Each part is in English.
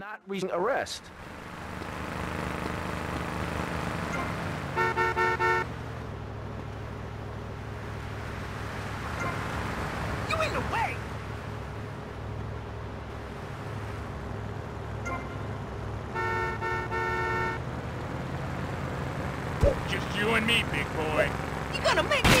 not recent arrest. You! Just you and me, big boy. You gonna make me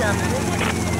ちゃん